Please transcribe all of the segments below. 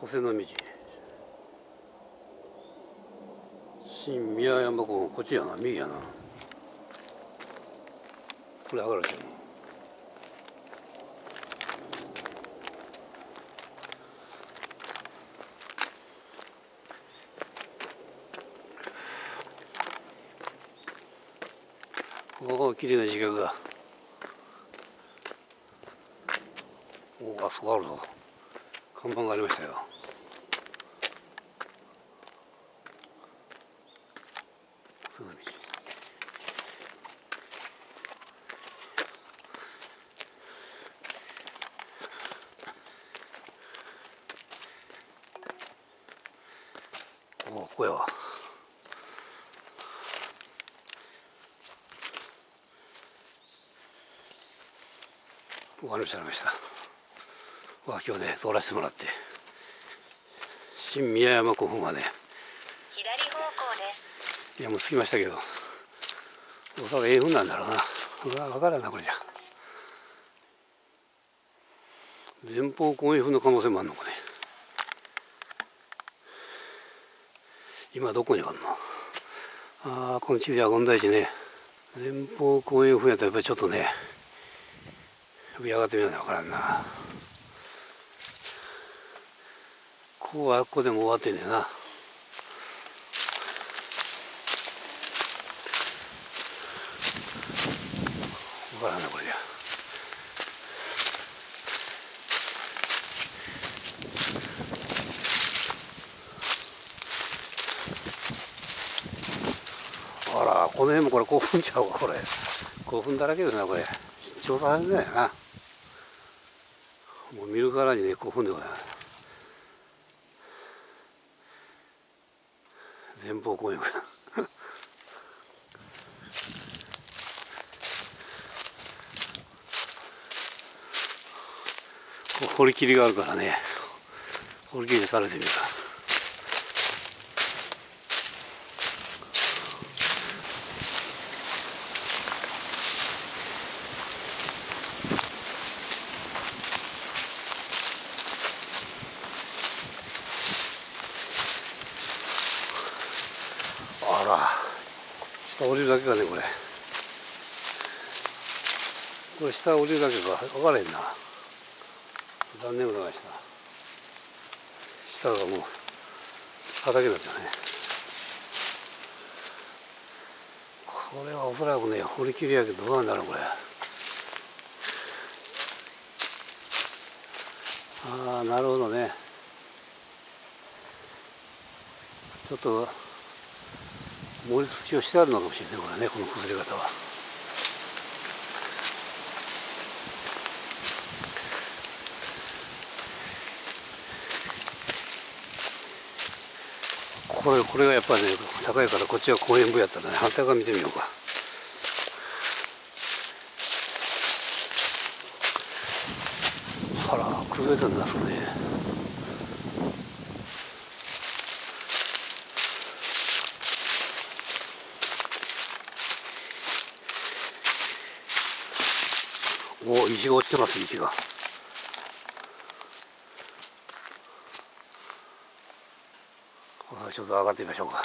小瀬の道。新宮山湖こっちやな右やな。これ上がるし。おお綺麗な自覚がおおあそこあるぞ。看板がありましたよその道おおここやわわかりました。ましたわ今日ね通らせてもらって。新宮山古墳はね。左方向です。いやもう着きましたけどおそらくええふんなんだろうな。うわ分からんなこれじゃ。前方後円墳の可能性もあるのかね今どこにあるの？ああこの中夜権大地ね前方後円墳やったらやっぱりちょっとね上上がってみないと分からんな。ここはあっこでも終わってんねんな。分からんなこれじゃあらこの辺もこれ興奮ちゃうわこれ。興奮だらけですなこれ。調査されないなもう見るからにね興奮でございます。前方後円。掘り切りがあるからね。掘り切りされてみる。あら。下降りるだけかねこれ。これ下降りるだけか。分からへんな。残念ながらした。下がもう畑になっちゃうね。これはおそらくね掘り切りやけどどうなんだろうこれ。ああなるほどね。ちょっと盛り土をしてあるのかもしれないこれねこの崩れ方は。これこれがやっぱりね高いからこっちは公園部やったらね反対側見てみようかあら崩れたんだそれ石が落ちてます石が。ちょっと上がってみましょうか。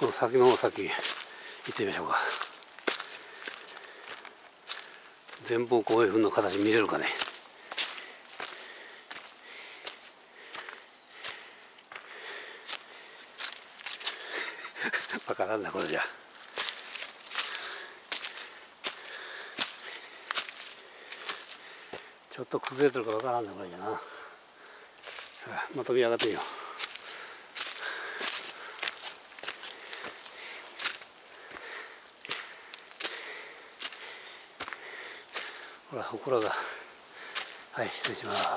この先の先行ってみましょうか。前方後円墳の形見れるかね。わからんなこれじゃちょっと崩れてるかわからんなこれじゃなまとめ上がってみようほらほこらが。はい失礼します。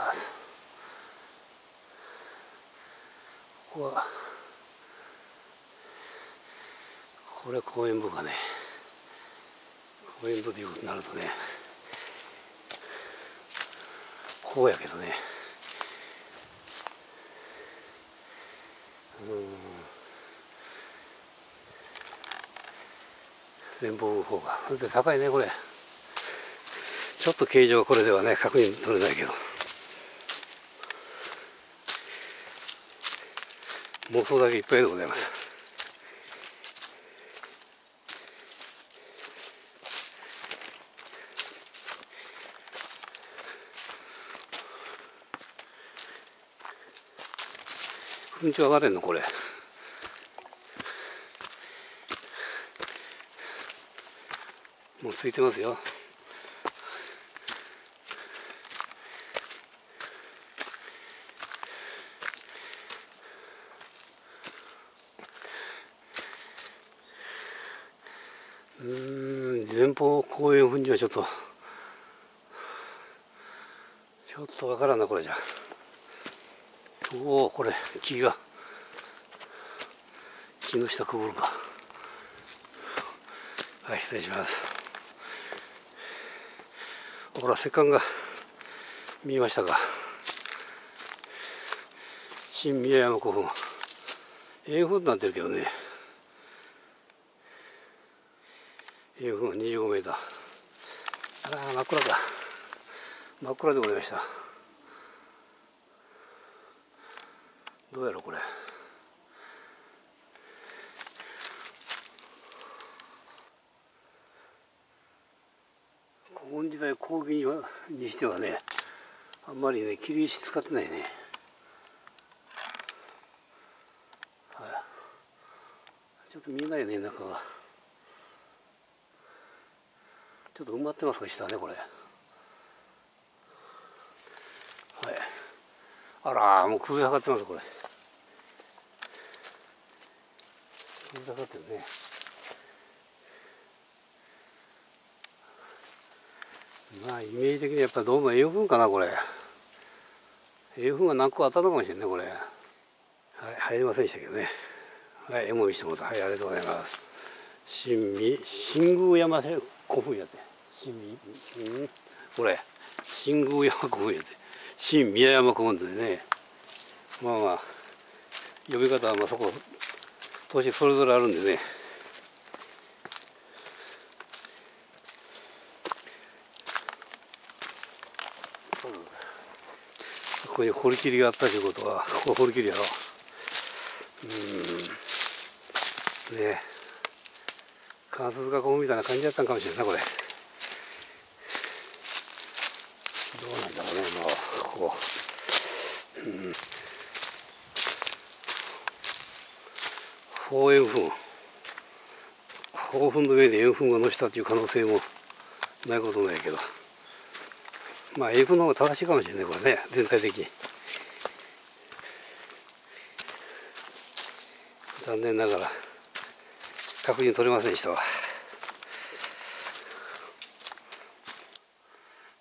ここは。これは公園部かね。公園部ということになるとね。こうやけどね。うん。前方方が。それで高いねこれ。ちょっと形状はこれではね確認取れないけど。妄想だけいっぱいでございます。うんち上がれんのこれ。もうついてますよ。前方こういうふうにはちょっとちょっとわからんなこれじゃ。おおこれ木が木の下くぐるか。はい失礼します。ほら石棺が見えましたか。新宮山古墳。英風になってるけどね。英風25メーター。あら真っ暗か真っ暗でございました。どうやろこれ。古墳時代工芸にしてはねあんまりね切り石使ってないね。はい。ちょっと見えないね中が。ちょっと埋まってますか下ねこれ。はい。あらもう崩れ上がってますこれ。崩れ上がってるね。まあイメージ的にやっぱどうも栄養分かなこれ。栄養分が何個当たるかもしれんねこれ。はい入りませんでしたけどね。はい絵も見せてもらったはいありがとうございます。新見新宮山古墳やって。これ新宮山古墳やって新宮山古墳でねまあまあ呼び方はまあそこ年それぞれあるんでねここに堀切りがあったということはここ堀切りやろううんねえ関節がこうみたいな感じだったんかもしれないなこれどうなんだろうねもうここうん方円墳方墳の上に円墳が乗したという可能性もないことないけどまあ円墳の方が正しいかもしれないこれね全体的に。残念ながら確認取れませんでしたわ。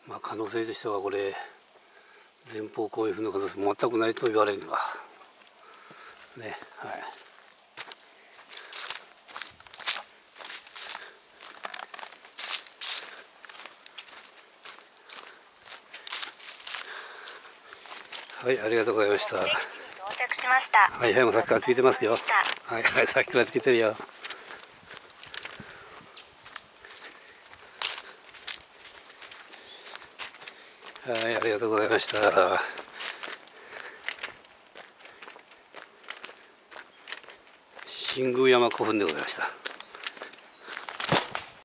まあ可能性としてはこれ前方こういうふうな可能性全くないと言われるがねはい。はい、ありがとうございました。到着しましたはいはい、もうさっきからついてますよ。はいはい、さっきからついてるよ。はい、ありがとうございました。新宮山古墳でございました。